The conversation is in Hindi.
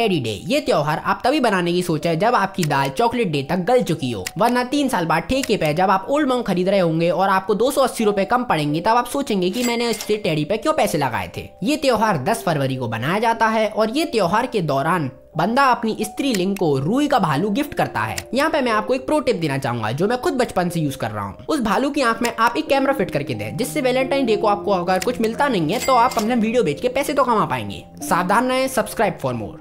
Teddy day. ये त्योहार आप तभी बनाने की सोचा है जब आपकी दाल चॉकलेट डे तक गल चुकी हो। वरना तीन साल बाद ठेके पे जब आप ओल्ड मंग खरीद रहे होंगे और आपको दो सौ अस्सी रूपए कम पड़ेंगे, तब आप सोचेंगे की मैंने इससे टेडी पे क्यों पैसे लगाए थे? ये त्योहार 10 फरवरी को बनाया जाता है और ये त्योहार के दौरान बंदा अपनी स्त्री लिंग को रूई का भालू गिफ्ट करता है। यहाँ पे मैं आपको एक प्रो टिप देना चाहूँगा, जो मैं खुद बचपन से यूज़ कर रहा हूँ। उस भालू की आँख में आप एक कैमरा फिट करके दें, जिससे वैलेंटाइन डे को आपको अगर कुछ मिलता नहीं है तो आप अपना वीडियो बेच के पैसे तो कमा पाएँगे। सावधान रहे सब्सक्राइब फॉर मोर